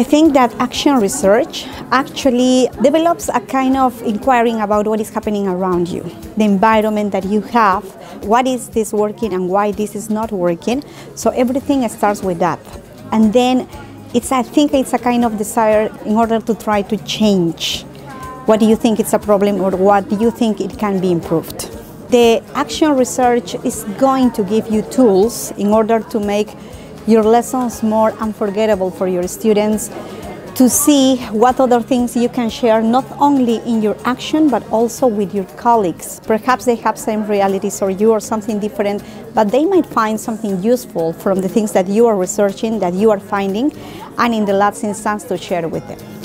I think that action research actually develops a kind of inquiring about what is happening around you, the environment that you have, what is this working and why this is not working. So everything starts with that. And then it's I think it's a kind of desire in order to try to change. What do you think is a problem or what do you think it can be improved? The action research is going to give you tools in order to make your lessons more unforgettable for your students, to see what other things you can share not only in your action but also with your colleagues. Perhaps they have same realities or you or something different, but they might find something useful from the things that you are researching, that you are finding, and in the last instance to share with them.